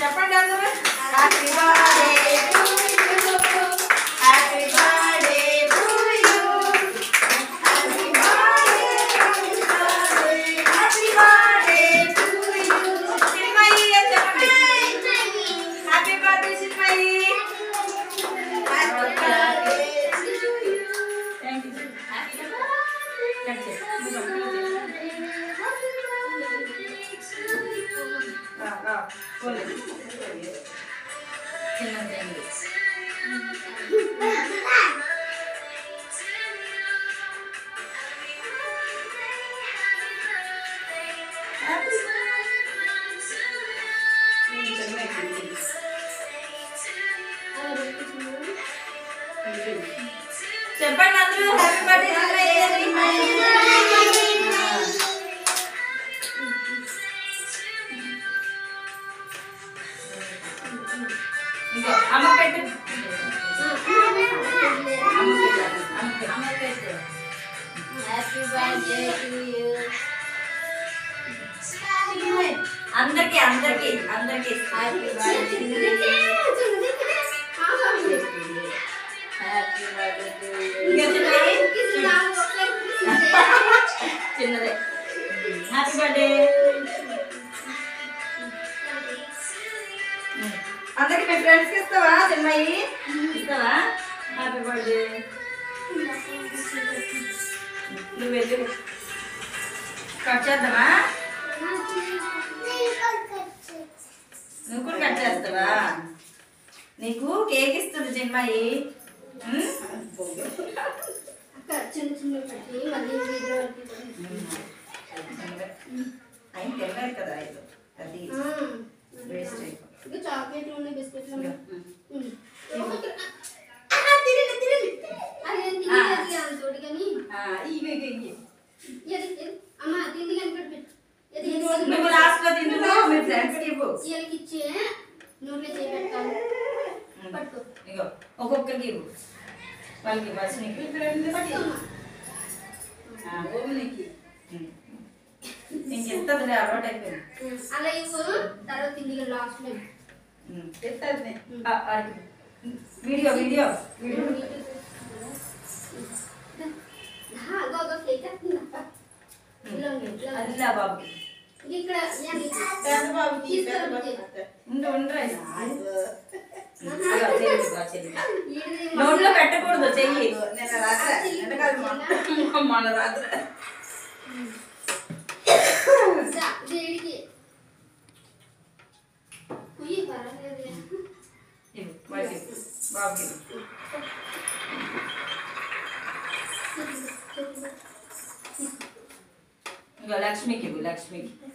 చెప్పండి అందరూ happy birthday చెప్పండి అందరూ హ్యాపీ బర్త్డే ఇంకో అమ్మ పెట్టు అమ్మ పెట్టు అమ్మ పెట్టు హ్యాపీ బర్త్డే టు యూ అందరికి అందరికి అందరికి హ్యాపీ చిన్నది హ్యాపీ బర్త్డే అందరికి మీ ఫ్రెండ్స్కి ఇస్తావా చిన్నవి ఇస్తావా? హ్యాపీ బర్త్డే నువ్వు వెళ్ళి కట్ చేద్దామా? నువ్వు కూడా కట్ చేస్తావా? నీకు కేక్ ఇస్తుంది చిన్మయి. ఆయన తినలేదు కదా ఇది. వేస్ట్ అయిపోతుంది ఇంకా చాక్లెట్లు ఉన్నాయి బిస్కెట్లు ఉన్నాయి తింటున్నావు మీ ఫ్రెండ్స్ కి ఇవ్వు వీళ్ళకి ఇచ్చే నోట్లో చేపెట్టాలి పట్టుకో ఇగో ఒక్కొక్కరికి ఇవ్వు వాళ్ళకి ఇవ్వాల్సి నీకు పట్టుకోమ్మా. నీకు ఇస్తుంది అలవాటు అయిపోయింది ఉమ్. అలా ఇవ్వు తర్వాత తిండి కానీ లాస్ట్ లో ఇవ్వు. ఆ, ఆ, వీడియో వీడియో వీడియో దా, గో, గో, కేక్ వస్తుందా? ఇలా ఉంది, ఇలా ఉంది. అదిలా బాబుకి ఇక్కడ నేను తీసుకొని ఉండు ఉండరా చెల్లి ఈడది నోట్లో పెట్టకూడదు చెయ్యి చెల్లి. మన రాత్రి దా, దేడికి పుయ్యి పర్వాలేదు ఇవ్వు వాడికి ఇవ్వు. బాబుకి ఇవ్వు. ఇంకో లక్ష్మికి ఇవ్వు లక్ష్మికి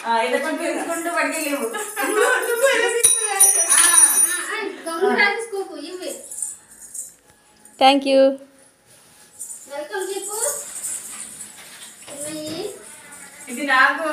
తీసుకుంటూ పట్టుకెళ్ళి ఇవ్వు గమ్ము రాసుకోకు ఇవి థ్యాంక్ యూ ఇది నాకు